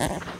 Uh-huh.